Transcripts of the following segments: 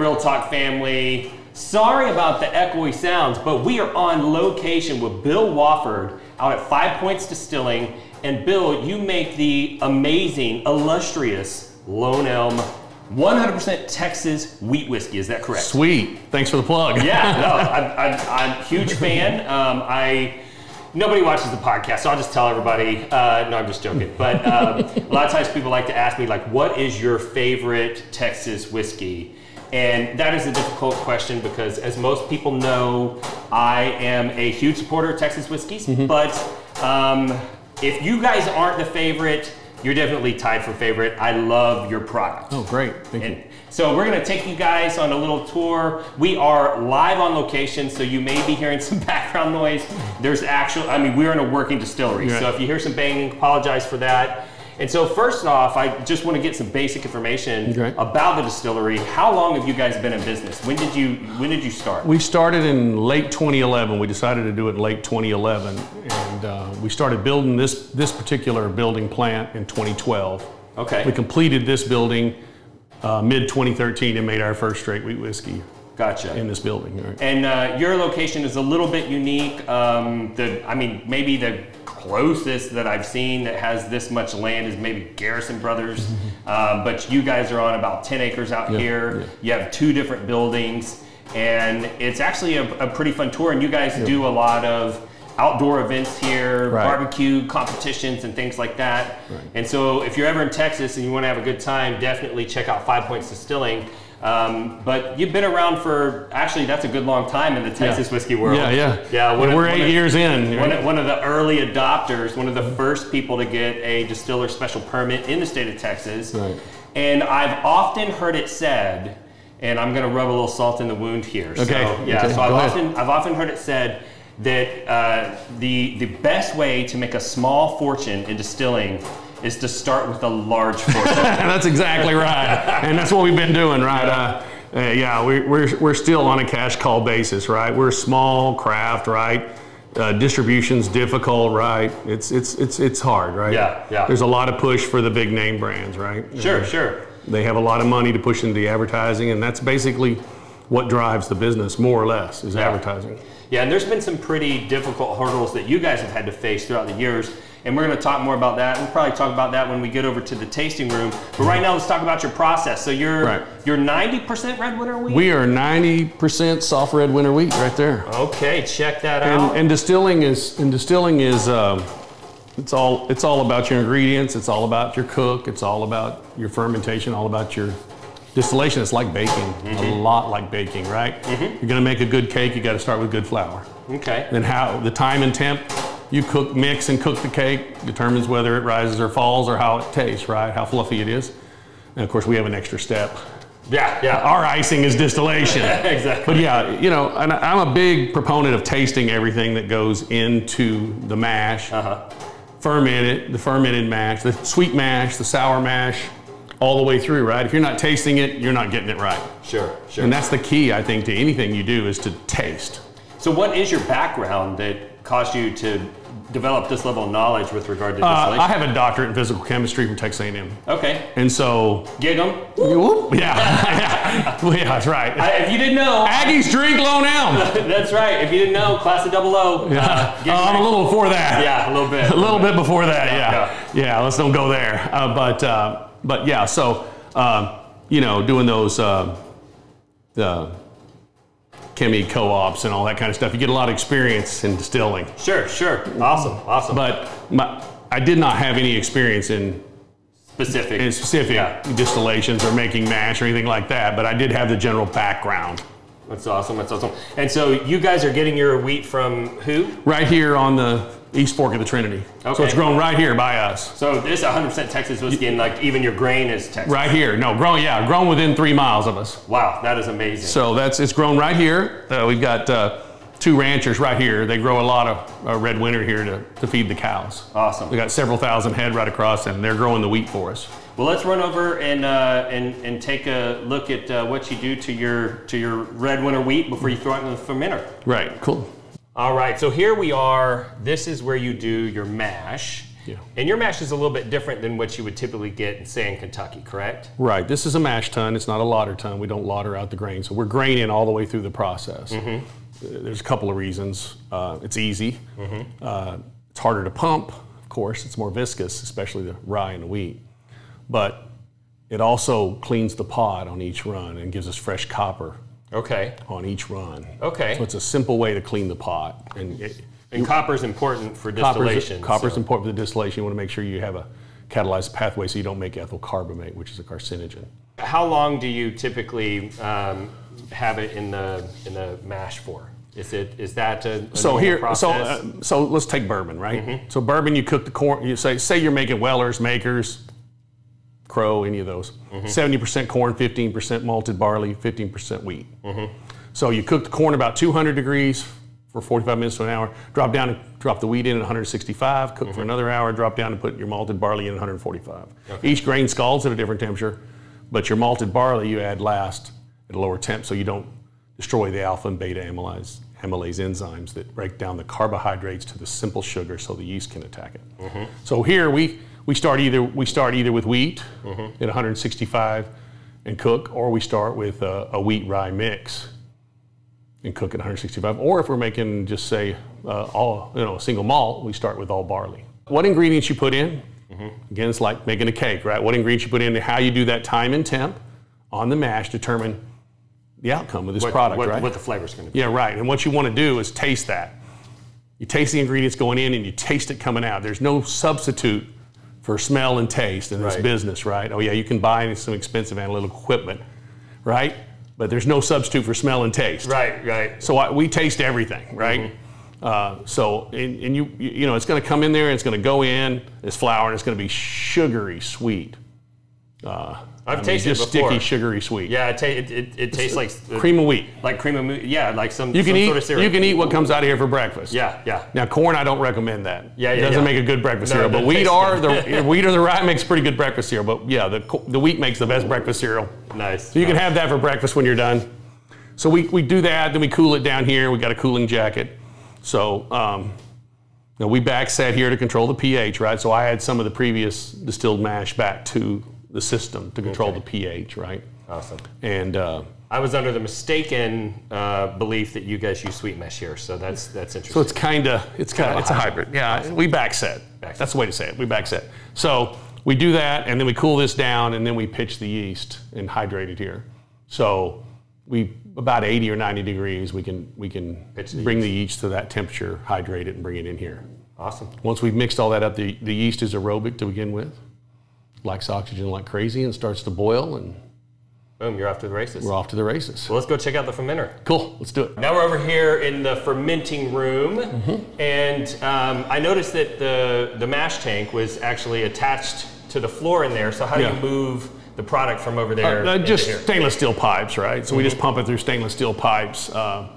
Real Talk family. Sorry about the echoey sounds, but we are on location with Bill Wofford out at Five Points Distilling. And Bill, you make the amazing, illustrious Lone Elm 100% Texas wheat whiskey. Is that correct? Sweet. Thanks for the plug. Yeah, no, I'm, I'm, I'm a huge fan. Um, I nobody watches the podcast, so I'll just tell everybody. Uh, no, I'm just joking. But um, a lot of times people like to ask me like, "What is your favorite Texas whiskey?" And that is a difficult question because, as most people know, I am a huge supporter of Texas whiskeys. Mm-hmm. But um, if you guys aren't the favorite, you're definitely tied for favorite. I love your product. Oh, great. Thank you. So we're gonna take you guys on a little tour. We are live on location, so you may be hearing some background noise. There's actual, I mean, we're in a working distillery. Right. So if you hear some banging, apologize for that. And so first off, I just wanna get some basic information Okay. about the distillery. How long have you guys been in business? When did you, when did you start? We started in late 2011. We decided to do it in late 2011, and uh, we started building this this particular building plant in 2012. Okay. We completed this building uh, mid 2013 and made our first straight wheat whiskey Gotcha. in this building. Right? And uh, your location is a little bit unique. Um, the, I mean, maybe the closest that I've seen that has this much land is maybe Garrison Brothers. Um, but you guys are on about 10 acres out. Yeah, here. yeah. You have two different buildings, and it's actually a, a pretty fun tour. And you guys do a lot of outdoor events here, Right. barbecue competitions, and things like that. And so, if you're ever in Texas and you want to have a good time, definitely check out Five Points Distilling. Um, but you've been around for actually that's a good long time in the Texas whiskey world. Yeah, yeah. yeah. Of- we're eight of- years in. One of, one of the early adopters, one of the first people to get a distiller special permit in the state of Texas. Right. And I've often heard it said, and I'm going to rub a little salt in the wound here. Okay, So, yeah. okay, So I've often I've often heard it said that uh, the the best way to make a small fortune in distilling is to start with a large fortune. that's exactly right, and that's what we've been doing, right? Uh, uh, yeah, we, we're we're still on a cash call basis, right? We're small craft, right? Uh, distribution's difficult, right? It's it's it's it's hard, right? Yeah, yeah. There's a lot of push for the big name brands, right? sure, sure. They have a lot of money to push into the advertising, and that's basically what drives the business, more or less, is advertising. Yeah, and there's been some pretty difficult hurdles that you guys have had to face throughout the years. And we're going to talk more about that. We'll probably talk about that when we get over to the tasting room. But right now, let's talk about your process. So you're Right. you're 90% red winter wheat. We are 90% soft red winter wheat right there. okay, check that And, out. and distilling is and distilling is um, it's all it's all about your ingredients. It's all about your cook. It's all about your fermentation. All about your distillation. It's like baking, Mm-hmm. a lot like baking, right? You're gonna make a good cake. You got to start with good flour. okay. Then how the time and temp you cook, mix, and cook the cake determines whether it rises or falls or how it tastes, right? How fluffy it is. And of course, we have an extra step. Yeah, yeah. Our icing is distillation. exactly. But yeah, you know, and I'm a big proponent of tasting everything that goes into the mash. Uh-huh. Fermented, the fermented mash, the sweet mash, the sour mash, all the way through, right? If you're not tasting it, you're not getting it right. Sure, sure. And that's the key, I think, to anything you do is to taste. so what is your background that caused you to develop this level of knowledge with regard to Uh. I have a doctorate in physical chemistry from Texas A&M. okay. And so, Gig 'em. whoop, yeah, yeah, yeah, that's right. I, if you didn't know, Aggies drink Lone Elm. that's right. If you didn't know, class of double O. Yeah. Uh, gig Oh, I'm a little before that. Yeah, a little bit. a little bit before that, Yeah, yeah. Yeah, let's don't go there. Uh, but, uh, but yeah, so, uh, you know, doing those uh, the chemi co-ops and all that kind of stuff, you get a lot of experience in distilling. Sure, sure. Awesome, awesome. But my, I did not have any experience in, Specific. in specific Yeah. distillations or making mash or anything like that, but I did have the general background. That's awesome. That's awesome. And so you guys are getting your wheat from who? Right here on the East Fork of the Trinity. Okay. So it's grown right here by us. So this 100% Texas whiskey, and like even your grain is Texas. Right here. No, grown, yeah, grown within three miles of us. Wow, that is amazing. So that's it's grown right here. Uh, we've got uh, two ranchers right here. They grow a lot of uh, red winter here to, to feed the cows. Awesome. We got several thousand head right across, and they're growing the wheat for us. Well, let's run over and uh, and and take a look at uh, what you do to your to your red winter wheat before you throw it in the fermenter. Right. Cool. All right, so here we are. This is where you do your mash. Yeah. And your mash is a little bit different than what you would typically get, in, say, in Kentucky, correct? Right. This is a mash tun. It's not a lauter tun. We don't lauter out the grain. So we're graining all the way through the process. Uh, There's a couple of reasons. Uh, it's easy. Uh, it's harder to pump, of course. It's more viscous, especially the rye and the wheat. But it also cleans the pod on each run and gives us fresh copper Okay. on each run. Okay. So it's a simple way to clean the pot. And it, And copper is important for distillation. copper's so- important for the distillation. You want to make sure you have a catalyzed pathway so you don't make ethyl carbamate, which is a carcinogen. How long do you typically um, have it in the in the mash for? Is it is that a, a So here, process? so uh, so let's take bourbon, right? So bourbon, you cook the corn. You say say you're making Weller's, Makers, Crow, any of those. Mm-hmm. 70% corn, 15% malted barley, 15% wheat. Mm-hmm. So you cook the corn about 200 degrees for 45 minutes to an hour. Drop down and drop the wheat in at 165. Cook for mm-hmm. another hour. Drop down and put your malted barley in at 145. Each grain scalds at a different temperature, but your malted barley you add last at a lower temp, so you don't destroy the alpha and beta amylase amylase enzymes that break down the carbohydrates to the simple sugar, so the yeast can attack it. So here we we start either we start either with wheat at 165 and cook, or we start with a, a wheat rye mix and cook at 165. Or if we're making just say uh, all you know a single malt, we start with all barley. What ingredients you put in? Again, it's like making a cake, right? What ingredients you put in, and how you do that time and temp on the mash determine the outcome of this what, product, what, right? what the flavor's going to be. Yeah, right. And what you want to do is taste that. You taste the ingredients going in and you taste it coming out. There's no substitute for smell and taste in this Right. business, right? Oh, yeah, you can buy some expensive analytical equipment, right? But there's no substitute for smell and taste. Right, right. So I, we taste everything, right? Uh, so, and, and you, you you know, it's going to come in there and it's going to go in as flour and it's going to be sugary sweet. Uh, I've I mean, tasted just it before. sticky, sugary sweet. Yeah, it, ta- it, it, it tastes like uh, Cream of wheat. like cream of moon. Yeah, like some, You can some eat. sort of syrup. You can eat what comes out of here for breakfast. Yeah, yeah. Now, corn, I don't recommend that. Yeah, It yeah, doesn't yeah. make a good breakfast No, cereal. But wheat or the wheat or the rye makes pretty good breakfast cereal. But yeah, the the wheat makes the best breakfast cereal. Nice. So you can have that for breakfast when you're done. So we, we do that, then we cool it down here. We got a cooling jacket. So um, now we back set here to control the pH, right? So I add some of the previous distilled mash back to the system to control the pH, right? Awesome. And uh, I was under the mistaken uh, belief that you guys use sweet mash here, so that's that's interesting. So it's kind of it's kind of it's a hybrid. Yeah, we back set. Back set. That's the way to say it. We backset. So we do that, and then we cool this down, and then we pitch the yeast and hydrate it here. So we about 80 or 90 degrees. We can we can the bring the yeast to that temperature, hydrate it, and bring it in here. awesome. Once we've mixed all that up, the, the yeast is aerobic to begin with, likes oxygen like crazy, and starts to boil, and Boom, you're off to the races. we're off to the races. Well, let's go check out the fermenter. Cool. Let's do it. Now we're over here in the fermenting room, Mm-hmm. and um, I noticed that the the mash tank was actually attached to the floor in there. So how do Yeah. you move the product from over there? Uh, into just? Mm-hmm. stainless steel pipes, right? So we just pump it through stainless steel pipes. Uh,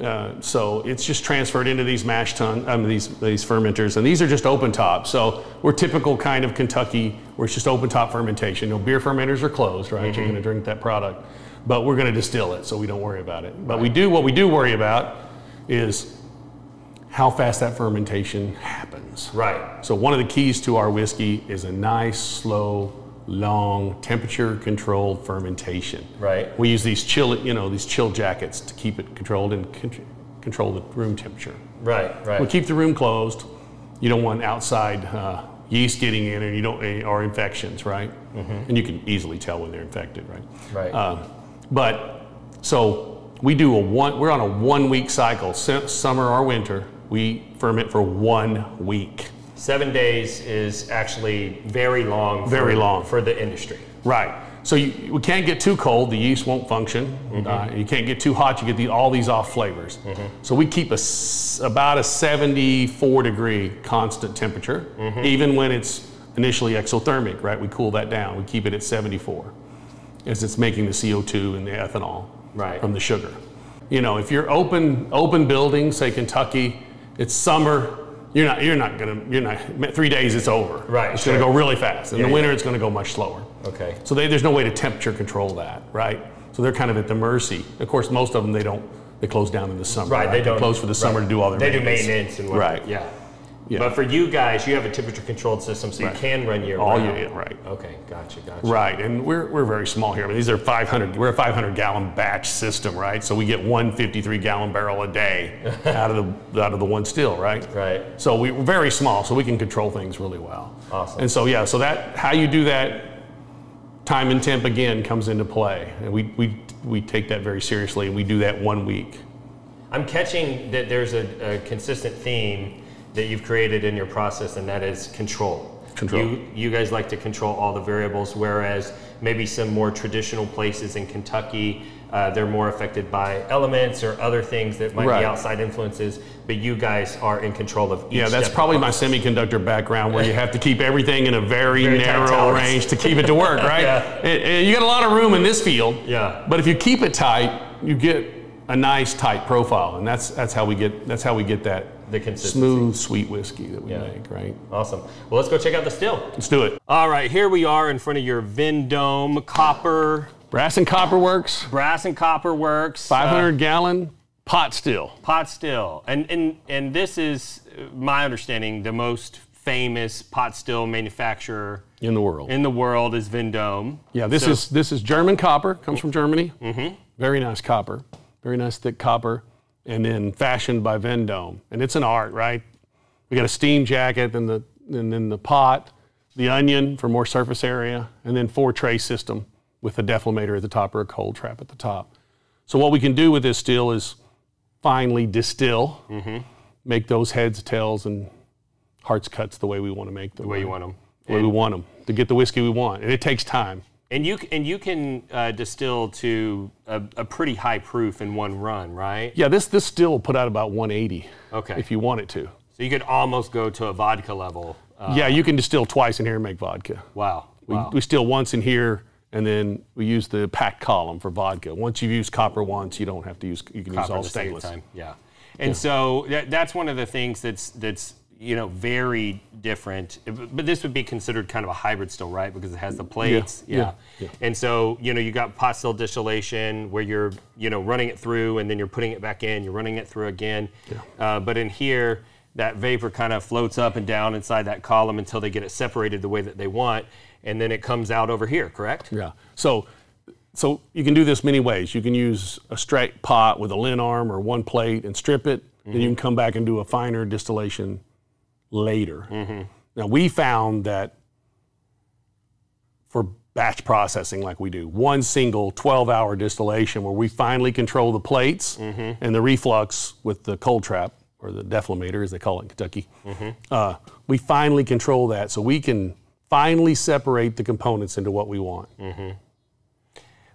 uh, so it's just transferred into these mash tun, um, these these fermenters, and these are just open top. So we're typical kind of Kentucky, where it's just open top fermentation. You No beer fermenters are closed, right? Mm-hmm. You're going to drink that product, but we're going to distill it, so we don't worry about it. But we do what we do worry about is how fast that fermentation happens. right. So one of the keys to our whiskey is a nice, slow, long, temperature-controlled fermentation. Right. We use these chill, you know, these chill jackets to keep it controlled and con- control the room temperature. Right, right. We keep the room closed. You don't want outside uh, yeast getting in, and you don't or infections, right? And you can easily tell when they're infected, right? Right. Um, but so we do a one. We're on a one-week cycle, summer or winter. We ferment for one week. Seven days is actually very long. Very for, long. for the industry. Right. So you, we can't get too cold; the yeast won't function. Mm-hmm. Uh, you can't get too hot; you get the, all these off flavors. Mm-hmm. So we keep a about a 74 degree constant temperature, mm-hmm. even when it's initially exothermic. Right? We cool that down. We keep it at 74, as it's making the CO2 and the ethanol Right. from the sugar. You know, if you're open open building, say Kentucky, it's summer. You're not. You're not gonna. You're not. Three days, it's over. Right, It's gonna go really fast. In Yeah, the yeah. winter, it's gonna go much slower. Okay. So they, there's no way to temperature control that, right? So they're kind of at the mercy. Of course, most of them they don't. They close down in the summer. Right, they don't- close for the summer right. to do all their. They do maintenance and whatnot. Right. Yeah. Yeah. But for you guys, you have a temperature controlled system, so you can run year All round. year, right. Okay, gotcha, gotcha. Right, and we're, we're very small here. I mean, these are 500. We're a 500 gallon batch system, right? So we get one 53 gallon barrel a day out of the out of the one still, right? Right. So we- we're very small, so we can control things really well. Awesome. And so yeah, so that how you do that, time and temp again comes into play, and we we we take that very seriously, and we do that one week. I'm catching that there's a, a consistent theme that you've created in your process, and that is control. Control. You, you guys like to control all the variables, whereas maybe some more traditional places in Kentucky, uh, they're more affected by elements or other things that might Right. be outside influences. But you guys are in control of each. Yeah, that's probably my semiconductor background where you have to keep everything in a very, Very narrow range to keep it to work, right? Yeah. It- it- you got a lot of room in this field. Yeah. But if you keep it tight, you get a nice tight profile, and that's that's how we get that's how we get that The consistency. smooth sweet whiskey that we Yeah. make, right? Awesome. Well, let's go check out the still. Let's do it. All right, here we are in front of your Vendome Copper, Brass and Copper Works, Brass and Copper Works. 500 gallon pot still. pot still and and and this is uh, my understanding the most famous pot still manufacturer In the world. in the world is Vendome. Yeah, this So- is this is German copper. Comes from Germany. Mm-hmm. Very nice copper. Very nice thick copper, and then fashioned by Vendome. And it's an art, right? We got a steam jacket, and the and then the pot, the onion for more surface area, and then four tray system with a deflator at the top or a cold trap at the top. So what we can do with this still is finely distill, mm-hmm. make those heads, tails, and hearts cuts the way we want to make them. the way you want them. The way we want them to get the whiskey we want, and it takes time. And you and you can uh, distill to a, a pretty high proof in one run, right? Yeah, this this still put out about 180 Okay. if you want it to. So you could almost go to a vodka level. Uh, yeah, you can distill twice in here and make vodka. wow. We, wow. we still once in here, and then we use the packed column for vodka. Once you've used copper once, you don't have to use. You can use all the stainless. time. Yeah. And so that, that's one of the things that's that's you know very different. But this would be considered kind of a hybrid still, right? Because it has the plates. yeah, yeah. And so you know you got pot still distillation where you're you know running it through and then you're putting it back in. You're running it through again. Uh, but in here. That vapor kind of floats up and down inside that column until they get it separated the way that they want, and then it comes out over here, correct? Yeah. So, so you can do this many ways. You can use a straight pot with a lyne arm or one plate and strip it. Then you can come back and do a finer distillation later. Mm-hmm. Now we found that for batch processing like we do, one single 12-hour distillation where we finally control the plates mm-hmm. and the reflux with the cold trap or the deflator as they call it in Kentucky. Mm-hmm. Uh, we finally control that so we can finally separate the components into what we want.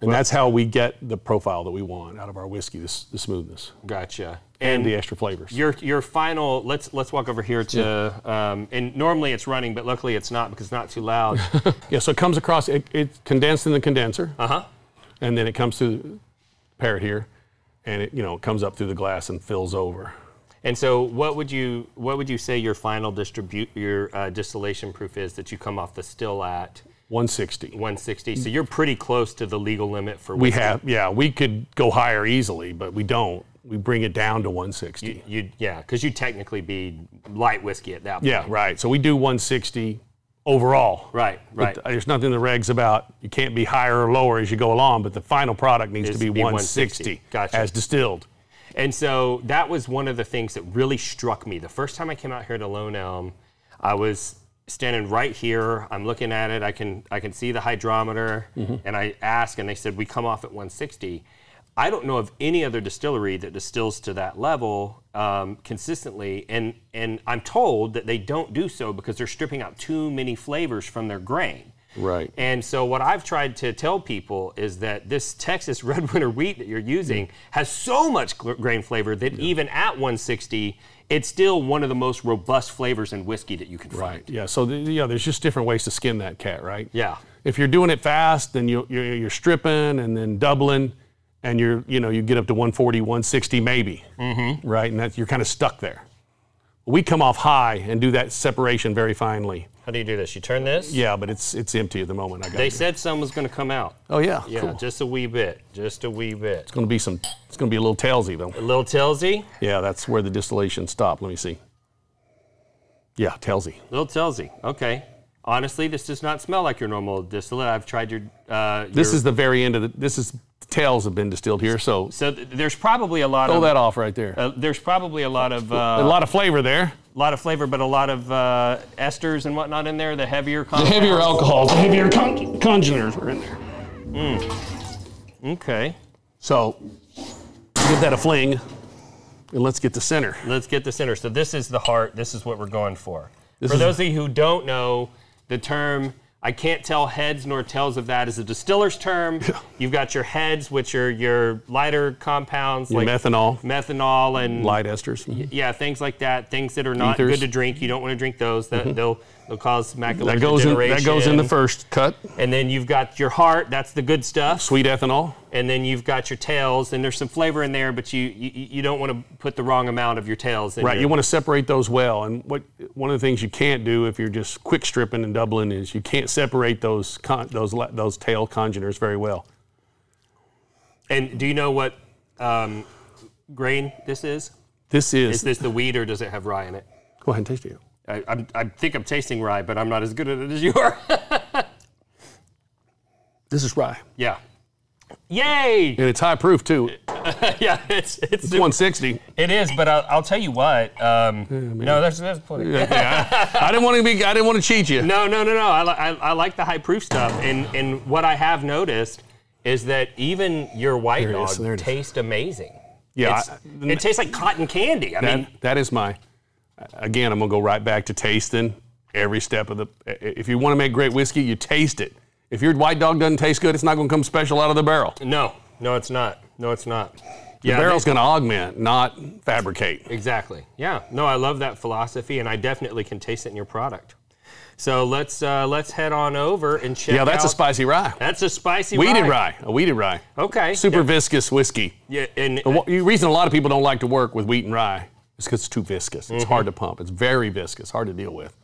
And that's how we get the profile that we want out of our whiskey, this, the smoothness Gotcha. and the extra flavors. Your your final. Let's let's walk over here to. Um, and normally it's running, but luckily it's not because it's not too loud. Yeah, so it comes across, it, it's condensed in the condenser, uh huh. and then it comes through the parrot here, and it, you know, it comes up through the glass and fills over. And so, what would you what would you say your final distribute your uh, distillation proof is that you come off the still at 160. 160? So you're pretty close to the legal limit for Whiskey. We have, yeah, we could go higher easily, but we don't. We bring it down to 160. You'd, yeah, because you technically be light whiskey at that point. yeah, right. So we do 160 overall. Right. Right. But there's nothing in the regs about you can't be higher or lower as you go along, but the final product needs to be to be 160, 160. Gotcha. as distilled. And so that was one of the things that really struck me. The first time I came out here to Lone Elm, I was standing right here. I'm looking at it. I can I can see the hydrometer, and I ask, and they said we come off at 160. I don't know of any other distillery that distills to that level um, consistently, and and I'm told that they don't do so because they're stripping out too many flavors from their grain. Right. And so what I've tried to tell people is that this Texas Red Winter wheat that you're using has so much grain flavor that even at 160, it's still one of the most robust flavors in whiskey that you can find. Yeah. So the, yeah, there's just different ways to skin that cat, right? Yeah. If you're doing it fast, then you, you're, you're stripping and then doubling, and you're you know you get up to 140, 160 maybe, mm-hmm. right? And that you're kind of stuck there. We come off high and do that separation very finely. How do you do this? You turn this? Yeah, but it's it's empty at the moment. I got They you. said some was going to come out. Oh yeah, Yeah, cool. just a wee bit. Just a wee bit. It's going to be some. It's going to be a little tailsy though. A little Tilsy. Yeah, that's where the distillation stopped. Let me see. Yeah, Telsey. Little Telsey. Okay. Honestly, this does not smell like your normal distillate. I've tried your. Uh, This your- is the very end of the. This is tails have been distilled here, so So th- there's probably a lot throw of. that off right there. Uh, there's probably a lot of uh, a lot of flavor there. A lot of flavor, but a lot of uh, esters and whatnot in there. The heavier. The heavier alcohols, the heavier con- congeners are in there. Okay. So give that a fling, and let's get the center. Let's get the center. So this is the heart. This is what we're going for. This for those of you who don't know, the term I can't tell heads nor tails of that is a distiller's term. You've got your heads, which are your lighter compounds Your like methanol, methanol and light esters. yeah, things like that. Things that are not Ethers. Mm-hmm. good to drink. You don't want to drink those. That they'll they'll cause macular That goes in. That goes in the first cut. And then you've got your heart. That's the good stuff. Sweet ethanol. And then you've got your tails, and there's some flavor in there, but you you, you don't want to put the wrong amount of your tails in. Right. your- You want to separate those well. And what one of the things you can't do if you're just quick stripping and doubling is you can't separate those con, those those tail congeners very well. And do you know what um, grain this is? This is. Is this the wheat or does it have rye in it? go ahead and taste it. I, I'm, I think I'm tasting rye, but I'm not as good at it as you are. This is rye, yeah. Yay! and it's high proof too. yeah, it's it's, It's 160. it is. But I'll, I'll tell you what. Um, no, there's there's plenty. Yeah, I, I didn't want to be. I didn't want to cheat you. No, no, no, no. I, I, I like the high proof stuff, and and what I have noticed is that even your white There dog is, there it is. tastes amazing. Yeah, I- it tastes like cotton candy. I That, mean, that is my. Again, I'm gonna go right back to tasting every step of the. If you want to make great whiskey, you taste it. If your white dog doesn't taste good, it's not gonna come special out of the barrel. no, no, it's not. No, it's not. The Yeah, barrel's gonna augment, not fabricate. Exactly. Yeah. No, I love that philosophy, and I definitely can taste it in your product. So let's uh, let's head on over and check. Yeah, that's a spicy rye. That's a spicy Weeded rye. rye, a weeded rye. Okay. Super Yeah, viscous whiskey. yeah and the reason a lot of people don't like to work with wheat and rye is because it's too viscous. Mm-hmm. It's hard to pump. It's very viscous, hard to deal with.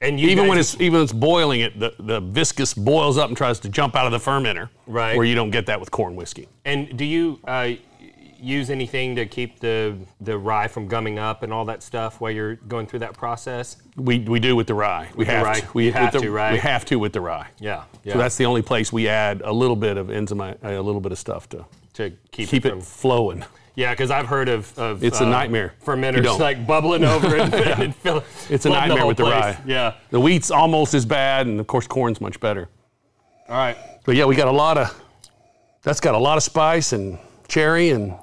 and you even when it's even when it's boiling, it the, the viscous boils up and tries to jump out of the fermenter. Right. Where you don't get that with corn whiskey. and do you uh, use anything to keep the the rye from gumming up and all that stuff while you're going through that process? We, we do with the rye. We the have rye. to. We have with the, to, right? We have to with the rye. Yeah. Yeah. So that's the only place we add a little bit of enzyme, a little bit of stuff to to keep, keep it it flowing. Yeah, because I've heard of, of It's a uh, nightmare. You Fermenters like bubbling over and, and fill, It's a nightmare whole with the rye. Yeah. The wheat's almost as bad, and of course corn's much better. All right. But yeah, we got a lot of. That's got a lot of spice and cherry, and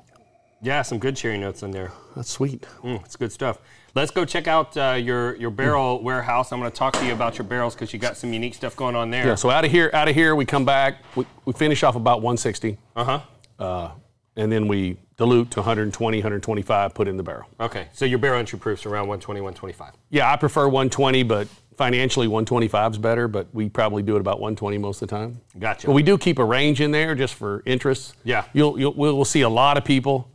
Yeah, some good cherry notes in there. that's sweet. Mm, it's good stuff. Let's go check out uh, your your barrel warehouse. I'm going to talk to you about your barrels because you got some unique stuff going on there. Yeah. So out of here, out of here, we come back. We, we finish off about 160, Uh huh. uh, and then we dilute to 120, 125, put in the barrel. Okay. So your barrel entry proof's around 120, 125. Yeah, I prefer 120, but financially 125 is better. But we probably do it about 120 most of the time. Gotcha. But we do keep a range in there just for interest. Yeah. You'll, you'll we'll, see a lot of people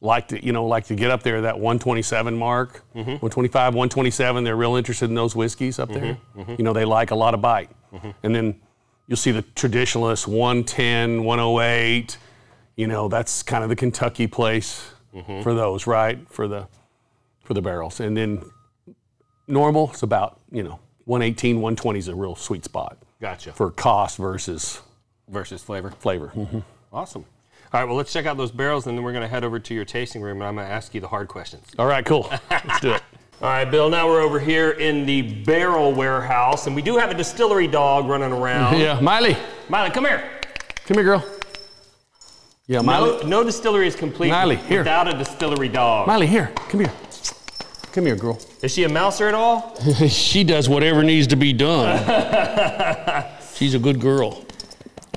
like to you know like to get up there that 127 mark, Mm-hmm. 125, 127. They're real interested in those whiskeys up there. Mm-hmm. You know they like a lot of bite, and then you'll see the traditionalists 110, 108. You know that's kind of the Kentucky place Mm-hmm. for those, right? For the for the barrels, and then normal it's about you know 118, 120 is a real sweet spot Gotcha. for cost versus Versus flavor. flavor. Awesome. All right. Well, let's check out those barrels, and then we're going to head over to your tasting room, and I'm going to ask you the hard questions. All right, cool. Let's do it. All right, Bill. Now we're over here in the barrel warehouse, and we do have a distillery dog running around. Yeah, Miley, Miley, come here. come here, girl. Yeah, Miley. No, no distillery is complete Miley, here. without a distillery dog. Miley, here. Come here. Come here, girl. Is she a mouser at all? she does whatever needs to be done. She's a good girl.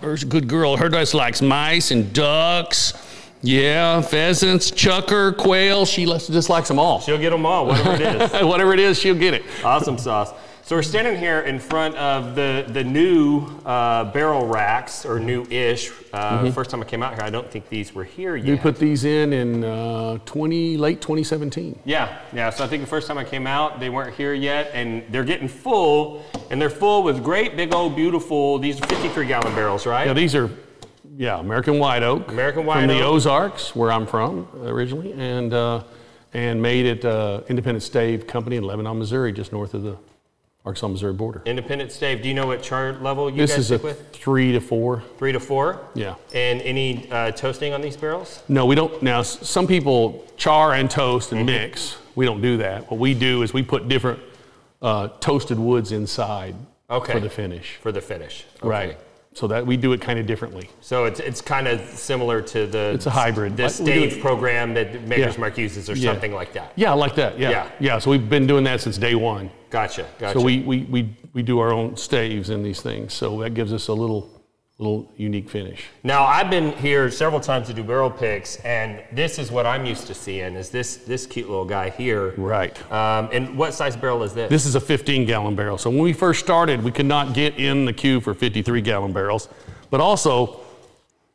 Her's a good girl. Her just likes mice and ducks. Yeah, pheasants, chukar, quail. She just likes them all. She'll get them all, whatever it is. Whatever it is, she'll get it. awesome sauce. So we're standing here in front of the the new uh, barrel racks, or new-ish. Uh, First time I came out here, I don't think these were here yet. We Mm-hmm. put these in in uh, 20 late 2017. Yeah, yeah. So I think the first time I came out, they weren't here yet, and they're getting full, and they're full with great big old beautiful. These are 53 gallon barrels, right? Yeah, these are, yeah, American white oak. American white oak from the. Ozarks, where I'm from originally, and uh, and made at uh, Independent Stave Company in Lebanon, Missouri, just north of the Arkansas Missouri border. Independent stave. Do you know what char level you This guys is a with? three to four. Three to four. Yeah. And any uh, toasting on these barrels? No, we don't. Now, some people char and toast and mix. We don't do that. What we do is we put different uh, toasted woods inside Okay. for the finish. For the finish. Okay. Right. So that we do it kind of differently. So it's, it's kind of similar to the It's a hybrid. the Like, we stave program that Maker's Yeah. Mark uses or Yeah. something like that. Yeah, like that. Yeah. Yeah. Yeah. So we've been doing that since day one. Gotcha. Gotcha. So we, we, we, we do our own staves in these things. So that gives us a little little unique finish. Now I've been here several times to do barrel picks, and this is what I'm used to seeing. Is this this cute little guy here? Right. Um, and what size barrel is this? This is a 15 gallon barrel. So when we first started, we could not get in the queue for 53 gallon barrels. But also,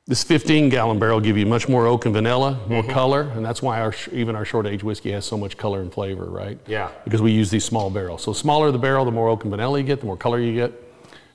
this 15 gallon barrel give you much more oak and vanilla, more Mm-hmm. color, and that's why our even our short age whiskey has so much color and flavor, right? Yeah. Because we use these small barrels. So smaller the barrel, the more oak and vanilla you get, the more color you get,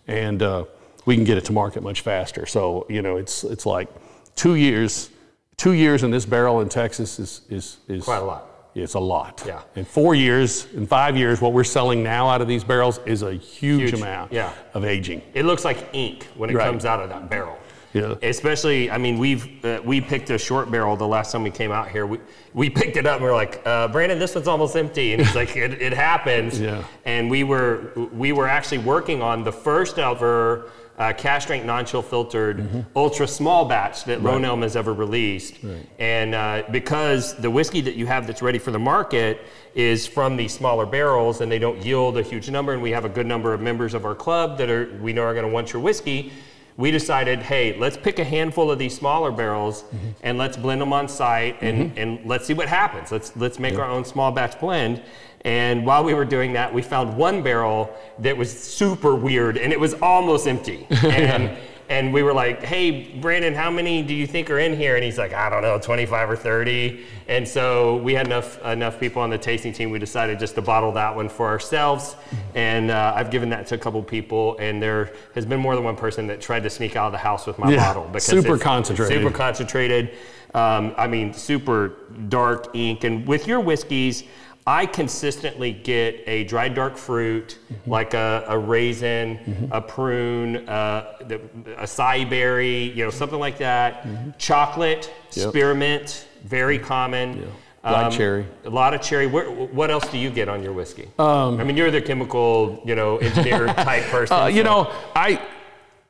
and uh, we can get it to market much faster. So you know, it's it's like two years, two years in this barrel in Texas is is is Quite a lot. It's a lot. Yeah. In four years, in five years, what we're selling now out of these barrels is a huge, Huge, amount yeah. of aging. It looks like ink when it Right. comes out of that barrel. Yeah. Especially, I mean, we've uh, we picked a short barrel the last time we came out here. We we picked it up and we are like, uh, Brandon, this one's almost empty, and he's like, it, it happens. Yeah. And we were we were actually working on the first ever uh, cash strength non-chill filtered Mm-hmm. ultra small batch that Lone Elm has ever released. Right. And uh, because the whiskey that you have that's ready for the market is from these smaller barrels and they don't yield a huge number, and we have a good number of members of our club that are we know are going to want your whiskey. We decided, hey, let's pick a handful of these smaller barrels Mm-hmm. and let's blend them on site and, and let's see what happens. Let's let's make our own small batch blend. And while we were doing that, we found one barrel that was super weird and it was almost empty. And and we were like, hey, Brandon, how many do you think are in here? And he's like, I don't know, 25 or 30. And so we had enough enough people on the tasting team. We decided just to bottle that one for ourselves. And uh, I've given that to a couple people. And there has been more than one person that tried to sneak out of the house with my Yeah, bottle super it's concentrated. Super concentrated. Um, I mean, super dark ink. And with your whiskeys, I consistently get a dried dark fruit, Mm-hmm. like a, a raisin, a prune, uh, the, a acai berry, you know, something like that. Chocolate, Mm-hmm. Yep. spearmint, very common. Black cherry. A lot of cherry. Where, what else do you get on your whiskey? I mean, you're the chemical, you know, engineer type person. Um, Uh, you so- know, I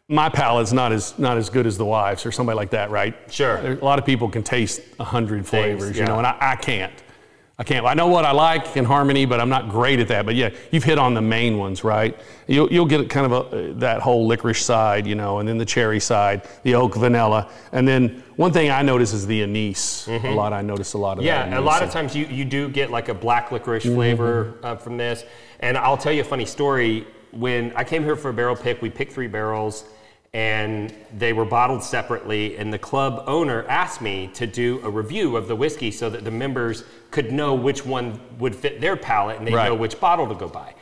my palate's not as not as good as the wife's or somebody like that, right? Sure. There- a lot of people can taste a hundred flavors, you know, and I, I can't. I can't. I know what I like in harmony, but I'm not great at that. But yeah, you've hit on the main ones, right? You'll, you'll get kind of a, that whole licorice side, you know, and then the cherry side, the oak vanilla, and then one thing I notice is the anise. A lot. I notice a lot of that. Mm-hmm. Yeah, a lot of times you, you do get like a black licorice Mm-hmm. flavor uh, from this. And I'll tell you a funny story. When I came here for a barrel pick, we picked three barrels and they were bottled separately. And the club owner asked me to do a review of the whiskey so that the members could know which one would fit their palate and they Right. know which bottle to go buy.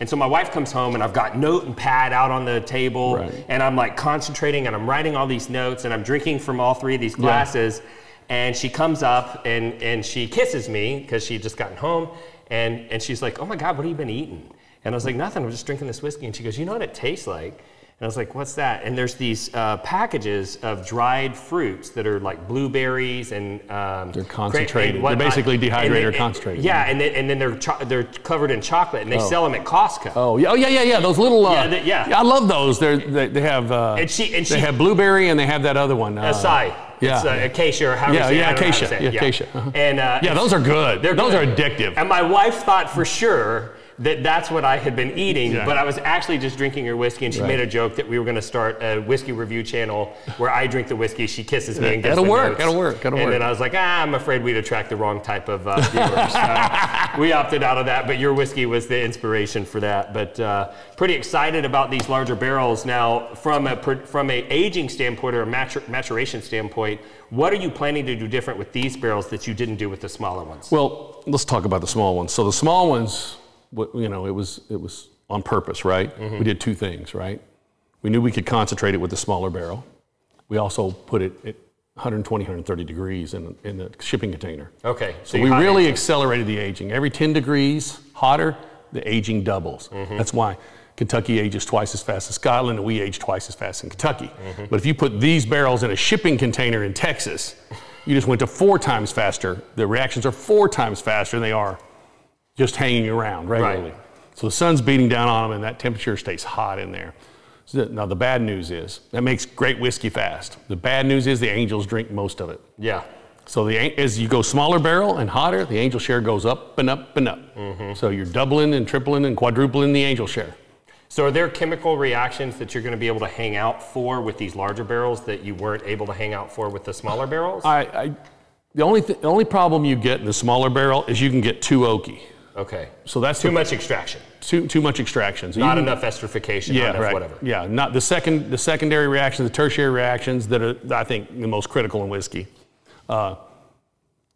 And so my wife comes home and I've got note and pad out on the table Right. and I'm like concentrating and I'm writing all these notes and I'm drinking from all three of these glasses. And she comes up and, and she kisses me because she had just gotten home. And, and she's like, Oh my God, what have you been eating? And I was like, Nothing, I'm just drinking this whiskey. And she goes, You know what it tastes like? And I was like, What's that? And there's these uh, packages of dried fruits that are like blueberries and um, They're concentrated. and They're basically dehydrated And or concentrated. Yeah, and then, and then they're, cho- they're covered in chocolate and they sell them at Costco. Oh yeah, oh yeah, yeah, yeah. Those little. Uh, Yeah, they- yeah. I love those. They're, they they have. Uh, And she- and they she- have blueberry and they have that other one. Uh, Acai. yeah. It's uh, acacia or however Yeah, you say yeah, I don't how to acacia. say it. Yeah, acacia. Uh-huh. And uh, Yeah, those are good. They're those good. are addictive. And my wife thought for sure that that's what I had been eating, Yeah. but I was actually just drinking her whiskey, and she Right. made a joke that we were going to start a whiskey review channel where I drink the whiskey, she kisses me, and gets That'll the work, notes. that'll work, that'll and work. then I was like, ah, I'm afraid we'd attract the wrong type of uh, viewers. Uh, we opted out of that, but your whiskey was the inspiration for that. But uh, pretty excited about these larger barrels now. From a from a aging standpoint or a matur- maturation standpoint, what are you planning to do different with these barrels that you didn't do with the smaller ones? Well, let's talk about the small ones. So the small ones, what- you know, it was it was on purpose, right? Mm-hmm. We did two things, right? We knew we could concentrate it with the smaller barrel. We also put it, it 120, 130 degrees in, in the shipping container. Okay. So you we really it. accelerated the aging. Every 10 degrees hotter, the aging doubles. Mm-hmm. That's why Kentucky ages twice as fast as Scotland, and we age twice as fast in Kentucky. Mm-hmm. But if you put these barrels in a shipping container in Texas, you just went to four times faster. The reactions are four times faster than they are just hanging around regularly. Right. So the sun's beating down on them, and that temperature stays hot in there. So now the bad news is that makes great whiskey fast. The bad news is the angels drink most of it. Yeah. So the, as you go smaller barrel and hotter, the angel share goes up and up and up. Mm-hmm. So you're doubling and tripling and quadrupling the angel share. So are there chemical reactions that you're going to be able to hang out for with these larger barrels that you weren't able to hang out for with the smaller barrels? I, I the only th- the only problem you get in the smaller barrel is you can get too oaky. Okay. So that's Too the- much extraction. too too much extraction. So Not can- enough esterification. Yeah, not enough right. whatever. Yeah, not the second the secondary reactions, the tertiary reactions that are I think the most critical in whiskey. Uh,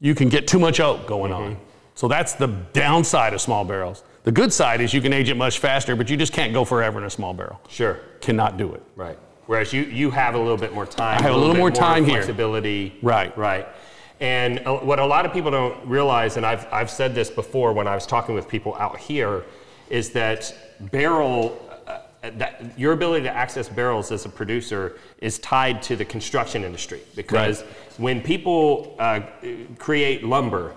you can get too much oak going Mm-hmm. on. So that's the downside of small barrels. The good side is you can age it much faster, but you just can't go forever in a small barrel. Sure. Cannot do it. Right. Whereas you, you have a little bit more time. I have a little bit more time here. Flexibility. Right. Right. And uh, what a lot of people don't realize, and I've, I've said this before when I was talking with people out here, is that barrel, uh, that your ability to access barrels as a producer is tied to the construction industry. Because when people uh, create lumber,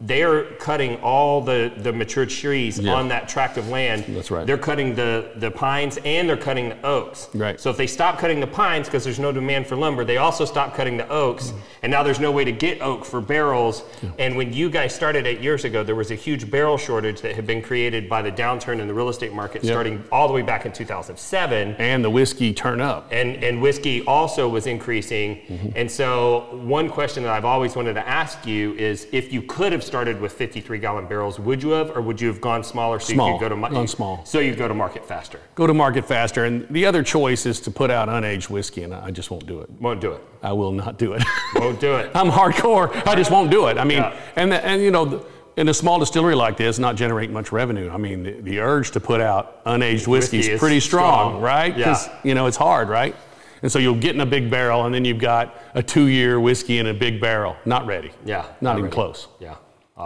they're cutting all the, the matured trees Yeah. on that tract of land. That's right. They're cutting the, the pines and they're cutting the oaks. Right. So if they stop cutting the pines because there's no demand for lumber, they also stop cutting the oaks, Mm-hmm. and now there's no way to get oak for barrels. And when you guys started eight years ago, there was a huge barrel shortage that had been created by the downturn in the real estate market Yep. starting all the way back in 2007 And the whiskey turn up. and, and whiskey also was increasing. Mm-hmm. And so, one question that I've always wanted to ask you is if you could have started with 53 gallon barrels, would you have, or would you have gone smaller so Small. you could go to mar- Gone small. So you go to market faster. Go to market faster. And the other choice is to put out unaged whiskey, and I just won't do it. Won't do it. I will not do it. Won't do it. I'm hardcore. I just won't do it. I mean, Yeah. and the, and you know, the, in a small distillery like this, not generate much revenue. I mean, the, the urge to put out unaged whiskey, Whiskey is is pretty strong, strong. right? Because Yeah. you know it's hard, right? And so you'll get in a big barrel, and then you've got a two-year whiskey in a big barrel, not ready. Yeah, not, not even ready. close. Yeah.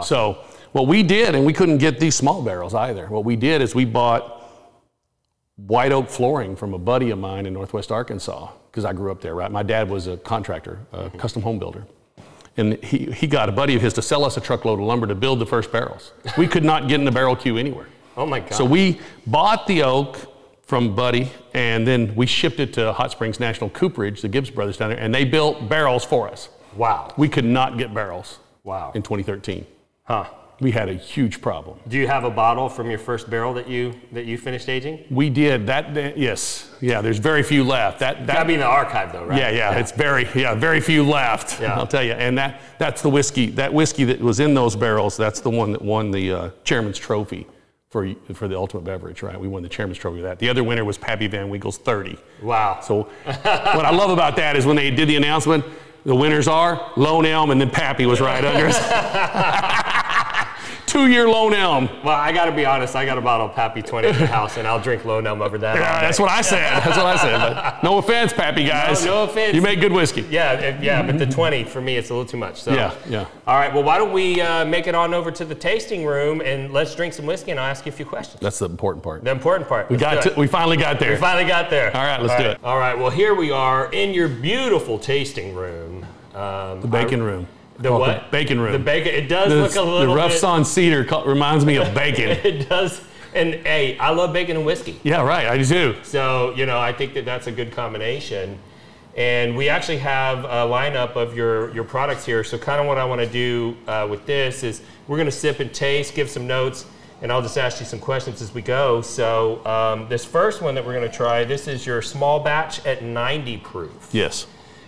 So what we did, and we couldn't get these small barrels either. What we did is we bought white oak flooring from a buddy of mine in Northwest Arkansas because I grew up there. Right, my dad was a contractor, a mm-hmm. custom home builder, and he he got a buddy of his to sell us a truckload of lumber to build the first barrels. We could not get in the barrel queue anywhere. Oh my God. So we bought the oak from Buddy, and then we shipped it to Hot Springs National Cooperage, the Gibbs brothers down there, and they built barrels for us. wow. We could not get barrels Wow. in 2013 Huh. we had a huge problem. Do you have a bottle from your first barrel that you that you finished aging? We did that. Yes, yeah. There's very few left. That Gotta that. be in the archive though, right? Yeah, yeah, it's very, yeah, very few left. Yeah. I'll tell you, and that that's the whiskey. That whiskey that was in those barrels. That's the one that won the uh, chairman's trophy for for the ultimate beverage. Right, we won the chairman's trophy with that. The other winner was Pappy Van Winkle's 30. Wow. So what I love about that is when they did the announcement, the winners are Lone Elm, and then Pappy was right under us. Two-year Lone Elm. well, I gotta be honest. I got a bottle of Pappy 20 at the house, and I'll drink Lone Elm over that. Yeah, day. that's what I said. That's what I said. But no offense, Pappy guys. no offense. You make good whiskey. Yeah, yeah, but the 20 for me, it's a little too much. So. Yeah, yeah. All right. Well, why don't we uh, make it on over to the tasting room and let's drink some whiskey, and I'll ask you a few questions. That's the important part. The important part. We got to, we finally got there. We finally got there. All right, let's do it. All right. Well, here we are in your beautiful tasting room. Um, the bacon room. The what? The bacon room. The bacon. It does The, look a little the rough sawn cedar co- reminds me of bacon. It does. And hey, I love bacon and whiskey. yeah, right. I do. So, you know, I think that that's a good combination. And we actually have a lineup of your, your products here. So, kind of what I want to do uh, with this is we're going to sip and taste, give some notes, and I'll just ask you some questions as we go. So, um, this first one that we're going to try, this is your small batch at 90 proof. Yes.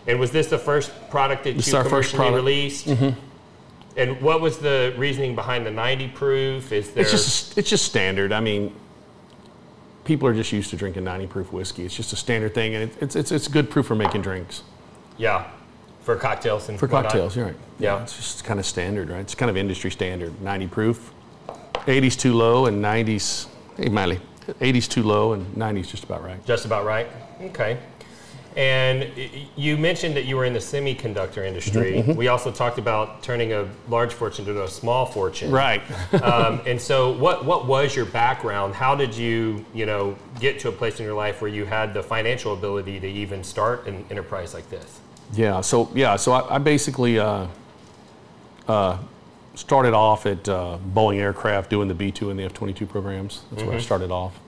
And was this the first product that This is you commercially released? Mm-hmm. And what was the reasoning behind the 90 proof? Is there It's just it's just standard. I mean, people are just used to drinking 90 proof whiskey. It's just a standard thing, and it's it's it's good proof for making drinks. yeah for cocktails and For cocktails, you're right. Yeah. It's just kind of standard, right? It's kind of industry standard. 90 proof. 80s too low and 90s. Hey, Miley. 80s too low and 90s just about right. Just about right. Okay. And you mentioned that you were in the semiconductor industry. Mm-hmm, We also talked about turning a large fortune into a small fortune. Right. um, and so, what what was your background? How did you you know get to a place in your life where you had the financial ability to even start an enterprise like this? Yeah. So yeah. So I, I basically uh, uh, started off at uh, Boeing Aircraft doing the B two and the F twenty two programs. That's where I started off,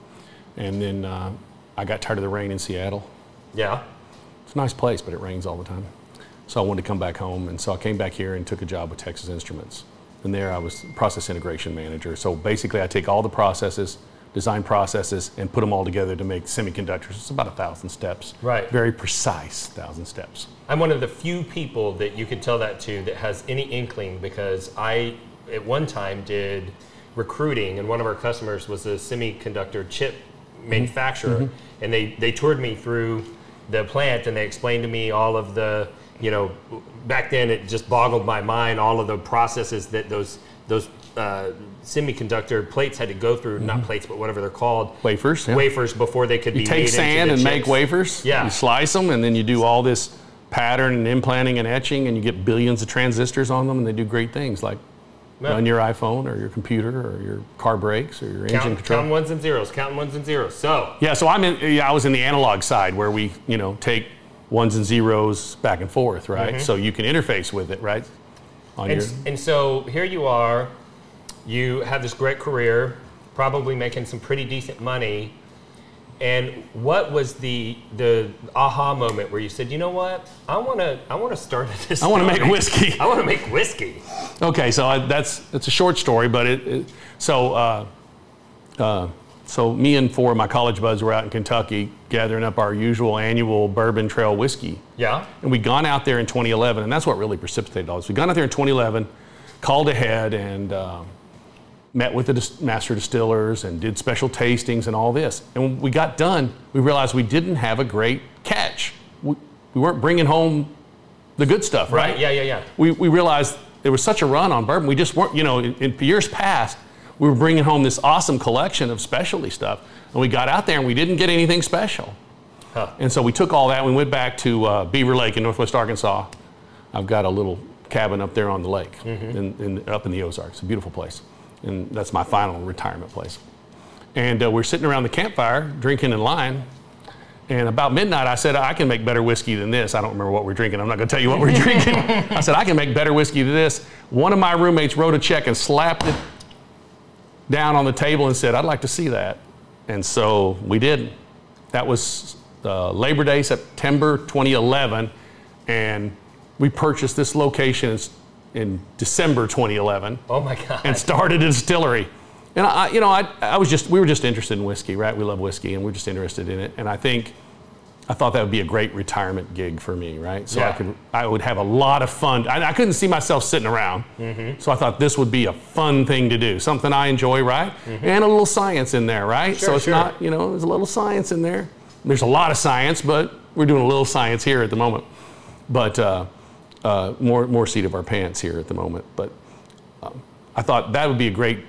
and then uh, I got tired of the rain in Seattle. Yeah. It's a nice place, but it rains all the time. So I wanted to come back home, and so I came back here and took a job with Texas Instruments. And there I was process integration manager. So basically, I take all the processes, design processes, and put them all together to make semiconductors. It's about a thousand steps. Right. Very precise thousand steps. I'm one of the few people that you could tell that to that has any inkling because I, at one time, did recruiting, and one of our customers was a semiconductor chip mm-hmm. manufacturer, mm-hmm. and they, they toured me through the plant and they explained to me all of the, you know, back then it just boggled my mind all of the processes that those those uh, semiconductor plates had to go through, not plates, but whatever they're called. Wafers. yeah. Wafers before they could be You take made into sand and make wafers. Yeah. You slice them, and then you do all this pattern and implanting and etching, and you get billions of transistors on them, and they do great things like Yeah. run your iPhone or your computer or your car brakes or your engine Count, control. counting ones and zeros, counting ones and zeros. So, Yeah, so I'm in. Yeah, I was in the analog side where we, you know, take ones and zeros back and forth, right? Mm-hmm. So you can interface with it, right? On and, your, and so here you are, you have this great career, probably making some pretty decent money. And what was the the aha moment where you said, you know what, I want to I want to start this. I want to make whiskey. I want to make whiskey. Okay, so I, that's that's a short story, but it, it so uh, uh, so me and four of my college buds were out in Kentucky gathering up our usual annual Bourbon Trail whiskey. Yeah. And we'd gone out there in 2011, and that's what really precipitated all this. We'd gone out there in 2011, called ahead, and um, met with the dis- master distillers and did special tastings and all this. And when we got done, we realized we didn't have a great catch. We, we weren't bringing home the good stuff, right? Right. Yeah. Yeah. Yeah. We, we realized there was such a run on bourbon. We just weren't, you know, in, in years past, we were bringing home this awesome collection of specialty stuff. And we got out there and we didn't get anything special. Huh. And so we took all that. We went back to uh, Beaver Lake in northwest Arkansas. I've got a little cabin up there on the lake, in, in, up in the Ozarks. A beautiful place, and that's my final retirement place. And uh, we're sitting around the campfire drinking and lying. And about midnight, I said, I can make better whiskey than this. I don't remember what we're drinking. I'm not going to tell you what we're drinking. I said, I can make better whiskey than this. One of my roommates wrote a check and slapped it down on the table and said, I'd like to see that. And so we did. That was uh, Labor Day, September 2011. And we purchased this location in, December 2011 Oh my God. and started a distillery. And I, you know, I, I was just, we were just interested in whiskey, right? We love whiskey and we're just interested in it. And I think, I thought that would be a great retirement gig for me, right? So I could, I would have a lot of fun. I, I couldn't see myself sitting around. So I thought this would be a fun thing to do, something I enjoy, right? And a little science in there, right? so it's sure. not, you know, there's a little science in there. There's a lot of science, but we're doing a little science here at the moment. But uh, uh, more, more seat of our pants here at the moment. But um, I thought that would be a great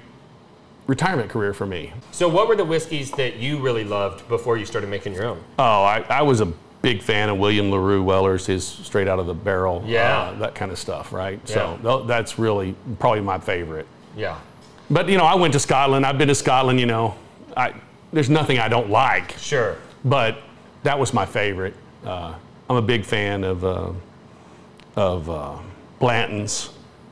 retirement career for me. so, what were the whiskeys that you really loved before you started making your own? Oh, I, I was a big fan of William LaRue Weller's, his straight out of the barrel, Yeah. uh, that kind of stuff, right? Yeah. So that's really probably my favorite. Yeah. But you know, I went to Scotland. I've been to Scotland. You know, I, there's nothing I don't like, Sure. but that was my favorite. Uh, I'm a big fan of uh, of uh, Blanton's.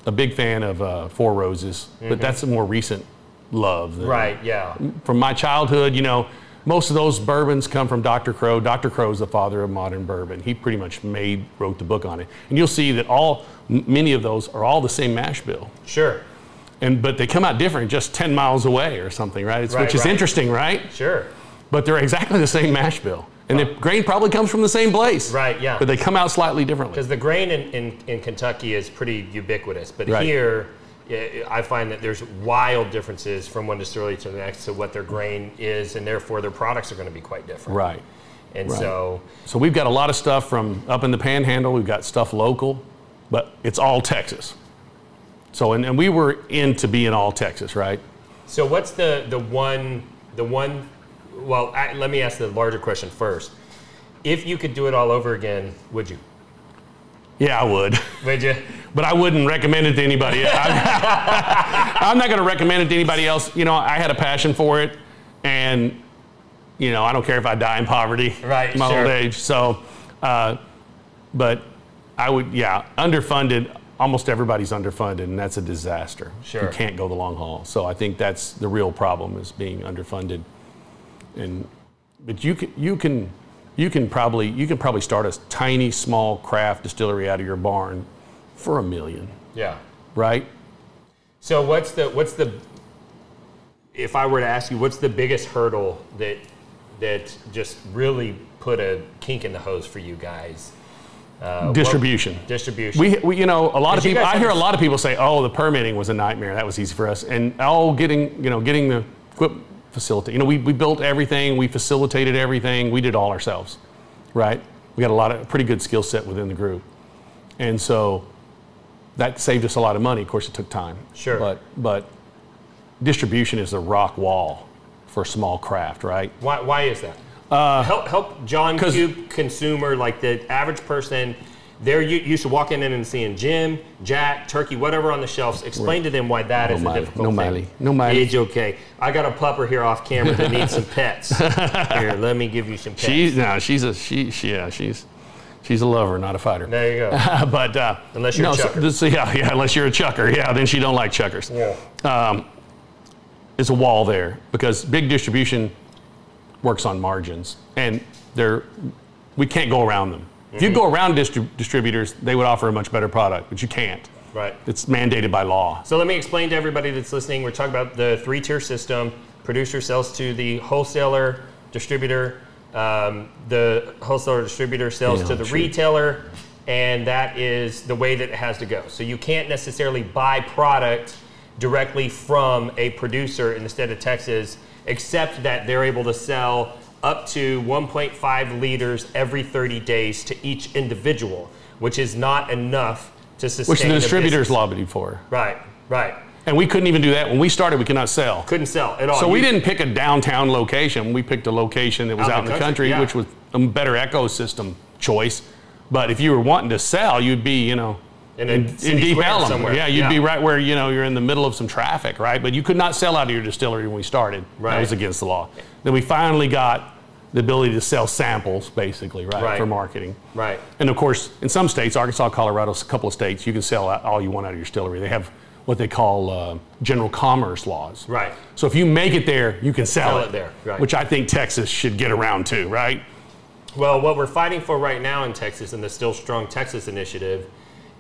A big fan of uh, Four Roses, but that's a more recent love. than- Mm-hmm. Right. Yeah. from my childhood, you know, most of those bourbons come from Dr. Crow. Dr. Crow is the father of modern bourbon. He pretty much made, wrote the book on it. And you'll see that all, many of those are all the same mash bill. Sure. And, but they come out different just 10 miles away or something, right? It's, Right, which is right. interesting, right? Sure. But they're exactly the same mash bill. And the grain probably comes from the same place. Right, yeah. But they come out slightly differently. Because the grain in, in, in Kentucky is pretty ubiquitous, but Right. here eh, I find that there's wild differences from one distillery to the next to what their grain is, and therefore their products are going to be quite different. Right. And right. so, So we've got a lot of stuff from up in the panhandle. We've got stuff local, but it's all Texas. So, and, and we were into being all Texas, right? so what's the the one the one? Well, I, let me ask the larger question first. If you could do it all over again, would you? Yeah, I would. Would you? but I wouldn't recommend it to anybody. I'm not going to recommend it to anybody else. You know, I had a passion for it, and you know, I don't care if I die in poverty, Right, in my sure. old age. So, uh, but I would, yeah, underfunded. Almost everybody's underfunded, and that's a disaster. Sure. You can't go the long haul. So I think that's the real problem is being underfunded. And but you can you can you can probably you can probably start a tiny small craft distillery out of your barn for a million, Yeah. right? So what's the what's the if I were to ask you what's the biggest hurdle that that just really put a kink in the hose for you guys? Uh, what- Distribution. distribution. We, we, you know, a lot of people. I hear a lot of people say, "Oh, the permitting was a nightmare. That was easy for us." And oh, getting, you know, getting the equipment facility. You know, we, we built everything. We facilitated everything. We did all ourselves, right? We got a lot of pretty good skill set within the group, and so that saved us a lot of money. Of course, it took time. Sure. But but distribution is the rock wall for small craft, right? Why, why is that? Uh, help help John Cube consumer like the average person. They're used to walking in and seeing Jim, Jack, Turkey, whatever on the shelves. Explain to them why that is Mali. a difficult No thing. Mali. No Mali. It's okay. I got a pupper here off camera that needs some pets. Here, let me give you some pets. She's no, she's a she, she yeah, she's she's a lover, not a fighter. there you go. but uh, Unless you're a no, so- chukar. so yeah, yeah, unless you're a chukar, yeah, then she don't like chukars. Yeah. Um, there's a wall there because big distribution works on margins, and they're we can't go around them. If Mm-hmm. you go around distri- distributors, they would offer a much better product, but you can't. Right. It's mandated by law. So let me explain to everybody that's listening. We're talking about the three-tier system. Producer sells to the wholesaler, distributor. Um, the wholesaler distributor sells Yeah, to the sure. retailer, and that is the way that it has to go. So you can't necessarily buy product directly from a producer in the state of Texas, except that they're able to sell up to 1.5 liters every 30 days to each individual, which is not enough to sustain Which the distributors lobbied for. Right, right. And we couldn't even do that. When we started, we could not sell. Couldn't sell at all. So we didn't pick a downtown location. We picked a location that was out, in the country, yeah. which was a better ecosystem choice. But if you were wanting to sell, you'd be, you know, In in, city Deep Ellum. somewhere. Yeah, you'd Yeah. be right where you know you're in the middle of some traffic, right? But you could not sell out of your distillery when we started. Right. That was against the law. Then we finally got the ability to sell samples, basically, right, Right. for marketing. Right. And of course, in some states, Arkansas, Colorado, a couple of states, you can sell out all you want out of your distillery. They have what they call uh, general commerce laws. Right. So if you make it there, you can sell, Sell it, it there, right. Which I think Texas should get around to, right? Well, what we're fighting for right now in Texas and the Still Strong Texas initiative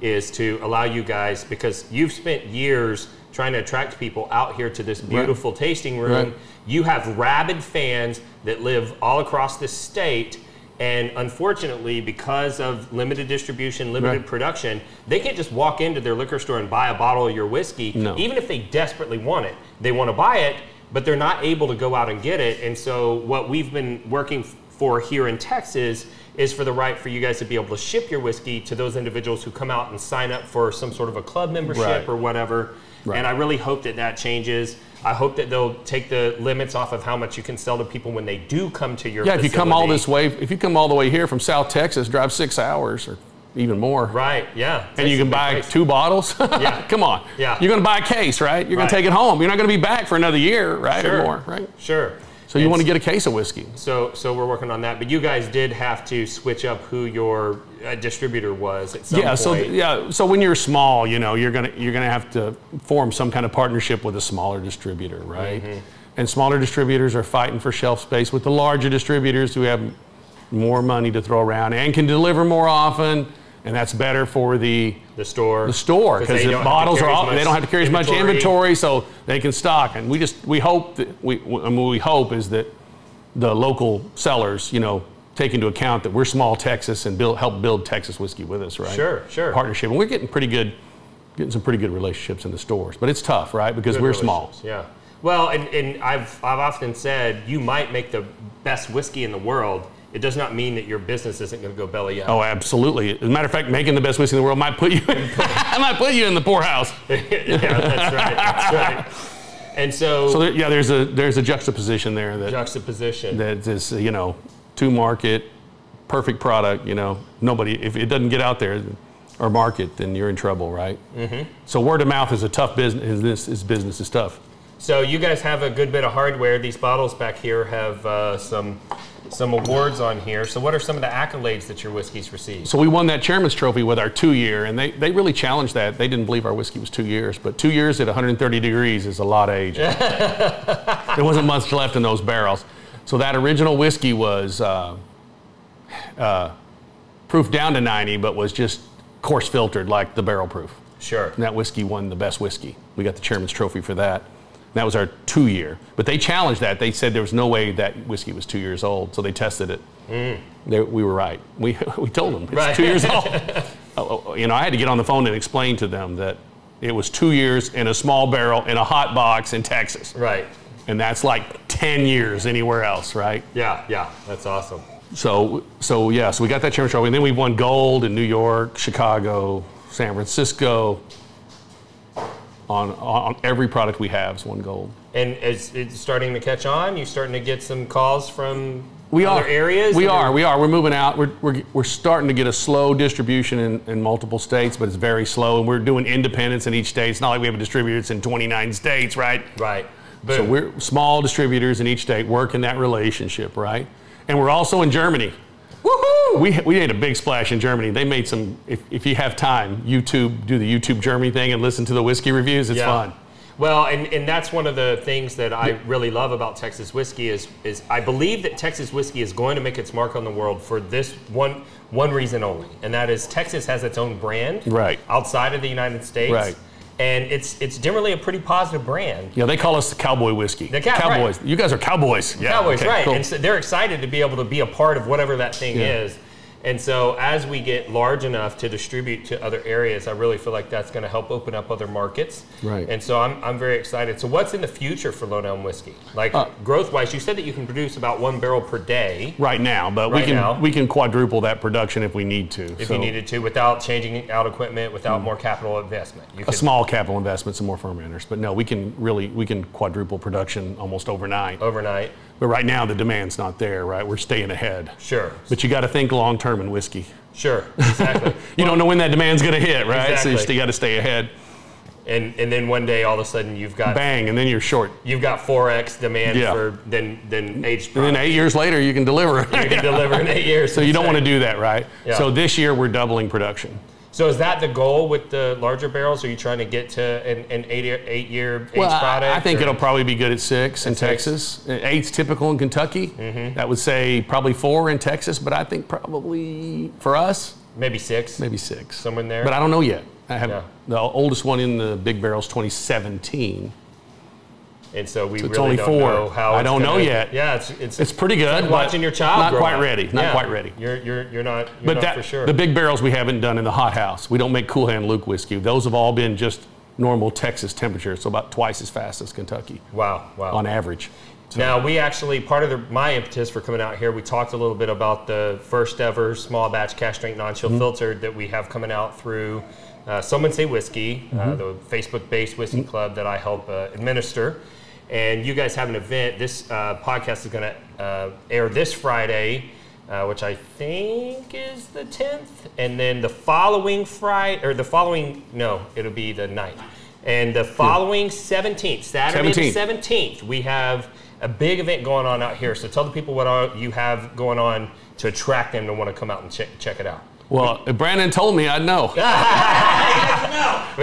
is to allow you guys, because you've spent years trying to attract people out here to this beautiful tasting room. Right. You have rabid fans that live all across the state. And unfortunately, because of limited distribution, limited Right. production, they can't just walk into their liquor store and buy a bottle of your whiskey, No. even if they desperately want it. They want to buy it, but they're not able to go out and get it. And so, what we've been working for here in Texas is for the right for you guys to be able to ship your whiskey to those individuals who come out and sign up for some sort of a club membership Right. or whatever. Right. And I really hope that that changes. I hope that they'll take the limits off of how much you can sell to people when they do come to your Yeah, if you come all this way, if you come all the way here from South Texas, drive six hours or even more, Right, yeah. and you can buy price. two bottles. Yeah. come on. Yeah. You're going to buy a case, right? You're going to take it home. You're not going to be back for another year, right, Sure. or more, right? Sure. So you want to get a case of whiskey. So, so we're working on that. But you guys did have to switch up who your uh, distributor was at some yeah. So point. yeah. So when you're small, you know, you're gonna you're gonna have to form some kind of partnership with a smaller distributor, right? Mm-hmm. And smaller distributors are fighting for shelf space with the larger distributors who have more money to throw around and can deliver more often, and that's better for the the store. the store because the don't have to bottles are all, they don't have to carry as much inventory. inventory, so they can stock. And we just we hope that we I mean, we hope is that the local sellers, you know, take into account that we're small Texas and build help build Texas whiskey with us, right? Sure, sure. Partnership, and we're getting pretty good, getting some pretty good relationships in the stores, but it's tough, right? Because Good we're small. Yeah. Well, and, and I've, I've often said you might make the best whiskey in the world. It does not mean that your business isn't going to go belly up. Oh, absolutely. As a matter of fact, making the best whiskey in the world might put you in, might put you in the poorhouse. yeah, that's right. That's right. And so, So there, yeah, there's a there's a juxtaposition there that juxtaposition. that is you know to market perfect product, you know, nobody, if it doesn't get out there or market, then you're in trouble, right? Mm-hmm. So word of mouth is a tough business. This is business is tough. So you guys have a good bit of hardware. These bottles back here have uh, some some awards on here. So what are some of the accolades that your whiskeys received? So we won that chairman's trophy with our two year, and they, they really challenged that. They didn't believe our whiskey was two years, but two years at 130 degrees is a lot of age. there wasn't much left in those barrels. So that original whiskey was uh, uh, proof down to 90, but was just coarse filtered like the barrel proof. Sure. And that whiskey won the best whiskey. We got the chairman's trophy for that. That was our two year. But they challenged that. They said there was no way that whiskey was two years old, so they tested it. Mm. They, we were right. We, we told them it's right. two years old. Oh, oh, you know, I had to get on the phone and explain to them that it was two years in a small barrel in a hot box in Texas. Right. And that's like 10 years anywhere else, right? Yeah, yeah. That's awesome. So, so yeah, so we got that chairman's trophy. And then we won gold in New York, Chicago, San Francisco, on, on every product we have is one gold. And is it starting to catch on? you're starting to get some calls from we other are. areas? We are. We are. We're moving out. We're, we're, we're starting to get a slow distribution in, in multiple states, but it's very slow. And we're doing independence in each state. It's not like we have a distributor that's in 29 states, right? Right. But so we're small distributors in each state working that relationship, right? And we're also in Germany. Woohoo! We, we made a big splash in Germany. They made some, if, if you have time, YouTube, do the YouTube Germany thing and listen to the whiskey reviews. It's Yeah. fun. Well, and, and that's one of the things that I really love about Texas whiskey is is I believe that Texas whiskey is going to make its mark on the world for this one one reason only, and that is Texas has its own brand Right. outside of the United States. Right. And it's it's generally a pretty positive brand. Yeah, they call us the cowboy whiskey. The cow- cowboys. You guys are cowboys. Yeah, Cowboys, okay, right? cool. And so they're excited to be able to be a part of whatever that thing Yeah. is. And so as we get large enough to distribute to other areas, I really feel like that's going to help open up other markets. Right. And so I'm, I'm very excited. So what's in the future for Lone Elm Whiskey? Like Uh, growth wise, you said that you can produce about one barrel per day right now, but we can now. we can quadruple that production if we need to. if So you needed to without changing out equipment, without more capital investment. You a could small capital investment, some more fermenters, but no, we can really we can quadruple production almost overnight. overnight. But right now the demand's not there, right? We're staying ahead. Sure. But you got to think long term in whiskey. Sure. Exactly. You don't know when that demand's going to hit, right? So you Exactly. still got to stay ahead. and and then one day all of a sudden you've got Bang, and then you're short. you've got 4x demand Yeah. for than than aged And then eight years later, you can deliver. you can deliver in eight years. so you don't want to do that, right? Yeah. So this year we're doubling production. So is that the goal with the larger barrels? Are you trying to get to an, an eight year, eight year age Well, I- product? I think or- it'll probably be good at six in At six. Texas. Uh, Eight's typical in Kentucky. Mm-hmm. That would say probably four in Texas, but I think probably for us, maybe six, maybe six. somewhere in there. But I don't know yet. I have Yeah. the oldest one in the big barrels, 2017. And so we it's really only don't four. know how. I it's don't know gonna- yet. Yeah, it's it's, It's pretty good. but watching your child. Not quite up. ready. Not Yeah. quite ready. You're you're you're not you're But not that, for sure. the big barrels we haven't done in the hot house. We don't make Cool Hand Luke whiskey. Those have all been just normal Texas temperature, so about twice as fast as Kentucky wow, wow. on average. Now we actually part of the, my impetus for coming out here. We talked a little bit about the first ever small batch cask strength non chill Mm-hmm. filtered that we have coming out through. Uh, Someone say whiskey, Mm-hmm. uh, the Facebook-based whiskey club that I help uh, administer. And you guys have an event. This uh, podcast is going to uh, air this Friday, uh, which I think is the 10th, and then the following Friday or the following no, it'll be the 9th. And the following 17th, Saturday 17th. the 17th, we have a big event going on out here. So tell the people what you have going on to attract them to want to come out and check, check it out. Well, if Brandon told me, I'd know. he